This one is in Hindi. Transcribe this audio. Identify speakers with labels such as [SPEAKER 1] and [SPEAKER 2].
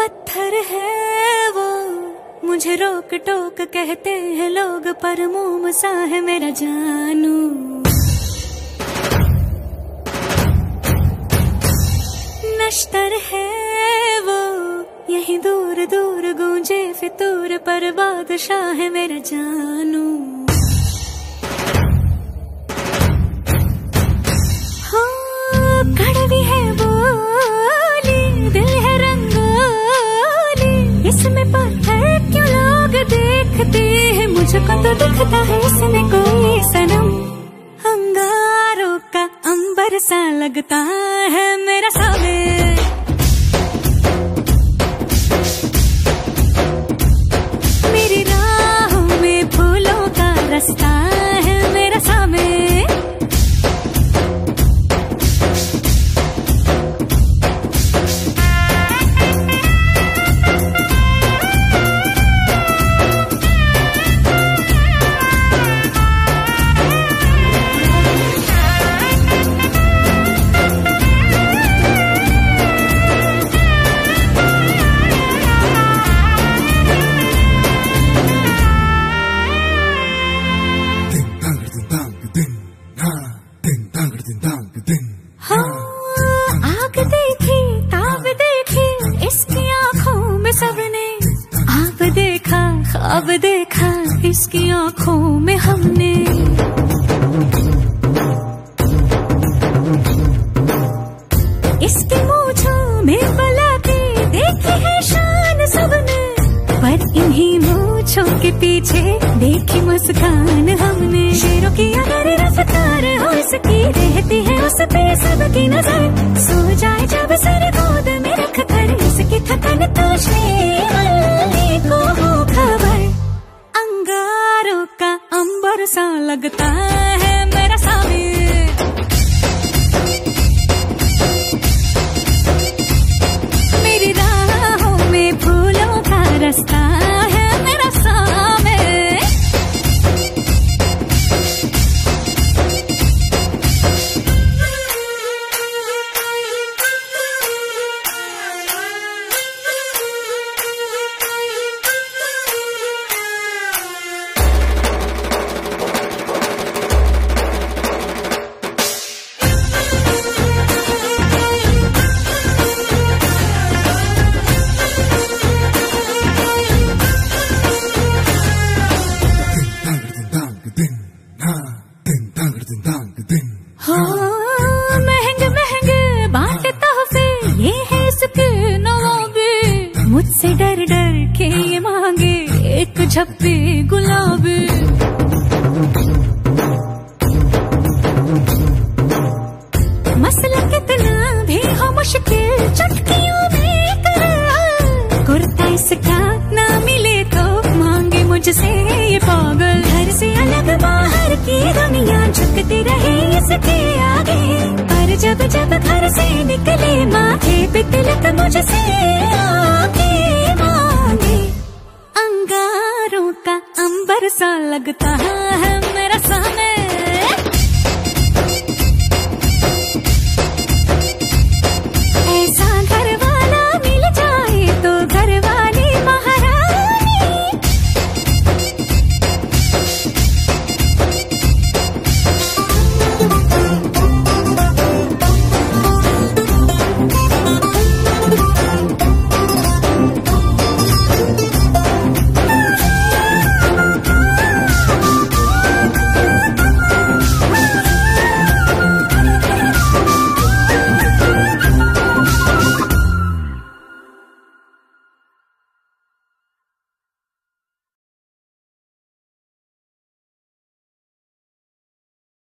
[SPEAKER 1] पत्थर है वो। मुझे रोक टोक कहते हैं लोग, पर मोम सा है मेरा जानू। नश्तर है वो। यही दूर दूर गूंजे फितूर पर बादशाह है मेरा जानू। इसमें पत्थर क्यों लोग देखते हैं? मुझको तो दिखता है इसमें कोई सनम। अंगारों का अंबर सा लगता है मेरा सामने मेरी राहों में फूलों का रास्ता ख्वाब देखा इसकी आँखों में हमने। इसकी मूछों में बलाते देखी है शान सबने। पर इन्हीं मूछों के पीछे देखी मुस्कान हमने। शेरों की अगर रफ्तार हो इसकी रहती है उस पे सबकी नज़र। सो जाए जब सर गोद में रख कर इसकी थकन तो शेर लगता मुझसे डर डर के ये मांगे एक झप्पी गुलाब। मसला कितना भी हो मुश्किल चुटकियों में कर। कुर्ता इसका ना मिले तो मांगे मुझसे ये पागल। घर से अलग बाहर की दुनिया झुकती रहे इसके आगे। पर जब जब घर से निकले माथे पे तिलक मुझसे आगे। सा लगता है